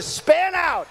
Span out.